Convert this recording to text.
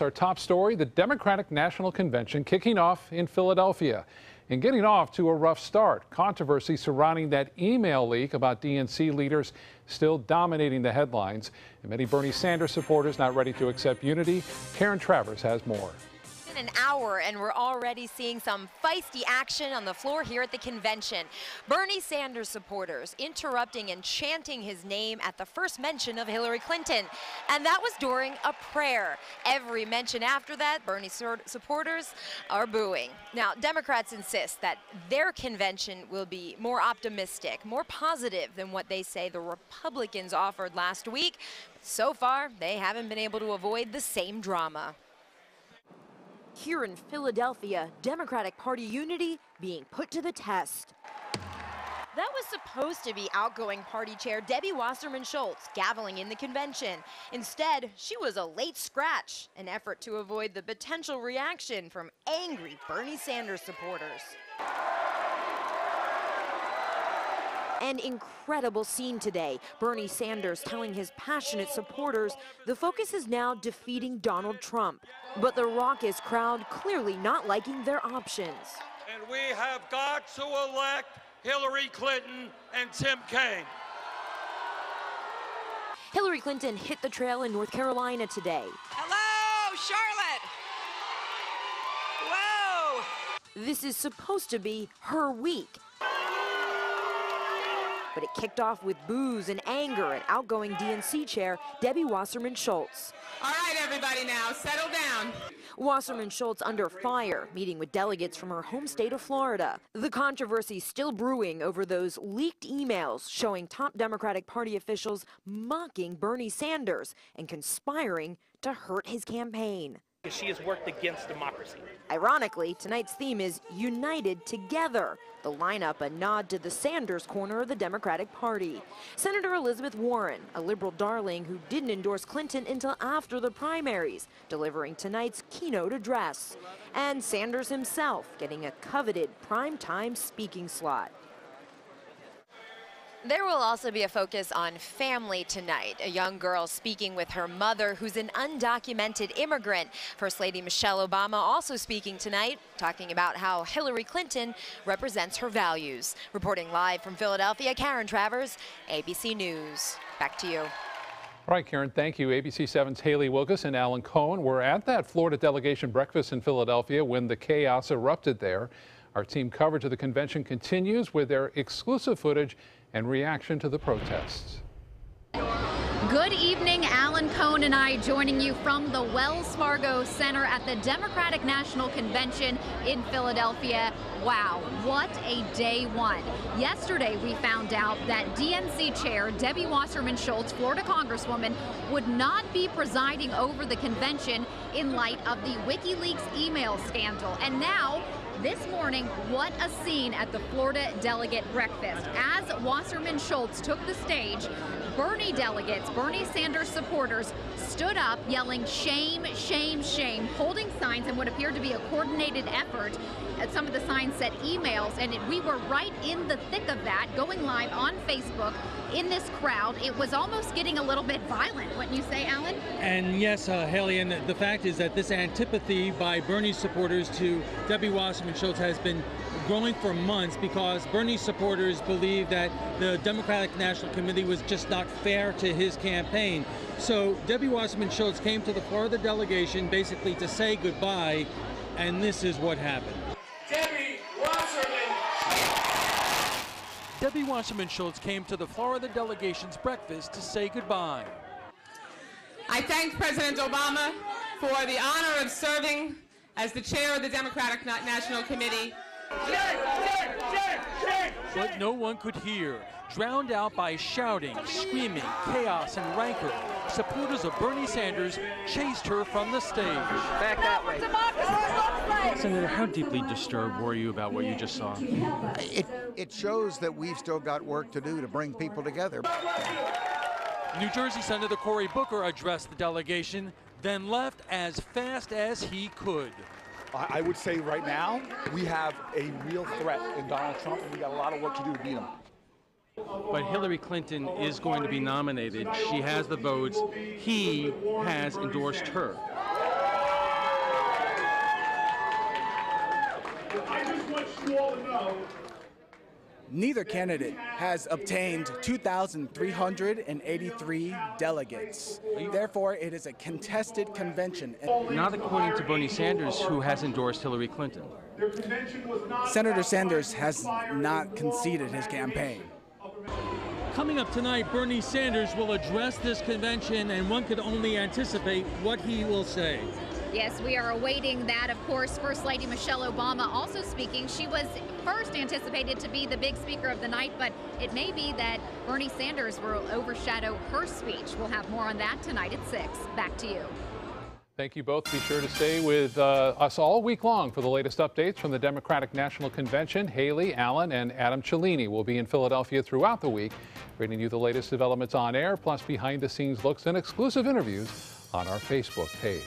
Our top story, the Democratic National Convention kicking off in Philadelphia and getting off to a rough start. Controversy surrounding that email leak about DNC leaders still dominating the headlines. And many Bernie Sanders supporters not ready to accept unity. Karen Travers has more an hour and we're already seeing some feisty action on the floor here at the convention. Bernie Sanders supporters interrupting and chanting his name at the first mention of Hillary Clinton. And that was during a prayer. Every mention after that, Bernie supporters are booing. Now, Democrats insist that their convention will be more optimistic, more positive than what they say the Republicans offered last week. So far, they haven't been able to avoid the same drama. Here in Philadelphia, Democratic Party unity being put to the test. That was supposed to be outgoing party chair Debbie Wasserman Schultz gaveling in the convention. Instead, she was a late scratch, an effort to avoid the potential reaction from angry Bernie Sanders supporters. An incredible scene today. Bernie Sanders telling his passionate supporters the focus is now defeating Donald Trump. But the raucous crowd clearly not liking their options. And we have got to elect Hillary Clinton and Tim Kaine. Hillary Clinton hit the trail in North Carolina today. Hello, Charlotte. Whoa. This is supposed to be her week but it kicked off with boos and anger at outgoing DNC chair Debbie Wasserman Schultz. All right, everybody now, settle down. Wasserman Schultz under fire, meeting with delegates from her home state of Florida. The controversy still brewing over those leaked emails showing top Democratic Party officials mocking Bernie Sanders and conspiring to hurt his campaign. She has worked against democracy. Ironically, tonight's theme is United Together. The lineup a nod to the Sanders corner of the Democratic Party. Senator Elizabeth Warren, a liberal darling who didn't endorse Clinton until after the primaries, delivering tonight's keynote address. And Sanders himself getting a coveted primetime speaking slot. There will also be a focus on family tonight. A young girl speaking with her mother, who's an undocumented immigrant. First Lady Michelle Obama also speaking tonight, talking about how Hillary Clinton represents her values. Reporting live from Philadelphia, Karen Travers, ABC News. Back to you. All right, Karen, thank you. ABC 7's Haley Wilkes and Alan Cohen were at that Florida delegation breakfast in Philadelphia when the chaos erupted there. Our team coverage of the convention continues with their exclusive footage and reaction to the protests. Good evening, Alan Cohen and I joining you from the Wells Fargo Center at the Democratic National Convention in Philadelphia. Wow, what a day one. Yesterday, we found out that DNC Chair Debbie Wasserman Schultz, Florida Congresswoman, would not be presiding over the convention in light of the WikiLeaks email scandal. And now, this morning, what a scene at the Florida delegate breakfast. As Wasserman Schultz took the stage, Bernie delegates, Bernie Sanders supporters, stood up yelling shame, shame, shame, holding signs in what appeared to be a coordinated effort. At some of the signs said emails, and it, we were right in the thick of that, going live on Facebook in this crowd. It was almost getting a little bit violent, wouldn't you say, Alan? And yes, uh, Haley, and the fact is that this antipathy by Bernie supporters to Debbie Wasserman Schultz has been growing for months because Bernie supporters believe that the Democratic National Committee was just not fair to his campaign. So Debbie Wasserman Schultz came to the Florida delegation basically to say goodbye, and this is what happened. Debbie Wasserman. Debbie Wasserman Schultz came to the Florida delegation's breakfast to say goodbye. I thank President Obama for the honor of serving as the chair of the Democratic National Committee. But no one could hear, drowned out by shouting, screaming, chaos, and rancor. Supporters of Bernie Sanders chased her from the stage. Back that way. Senator, how deeply disturbed were you about what you just saw? It, it shows that we've still got work to do to bring people together. New Jersey Senator Cory Booker addressed the delegation, then left as fast as he could. I would say right now, we have a real threat in Donald Trump, and we got a lot of work to do to beat him. But Hillary Clinton is going to be nominated. She has the votes. He has endorsed her. I just want you all to know Neither candidate has obtained 2,383 delegates. Therefore, it is a contested convention. Not according to Bernie Sanders, who has endorsed Hillary Clinton. Senator Sanders has not conceded his campaign. Coming up tonight, Bernie Sanders will address this convention, and one could only anticipate what he will say. Yes, we are awaiting that. Of course, First Lady Michelle Obama also speaking. She was first anticipated to be the big speaker of the night, but it may be that Bernie Sanders will overshadow her speech. We'll have more on that tonight at 6. Back to you. Thank you both. Be sure to stay with uh, us all week long for the latest updates from the Democratic National Convention. Haley, Alan, and Adam Cellini will be in Philadelphia throughout the week, bringing you the latest developments on air, plus behind the scenes looks and exclusive interviews on our Facebook page.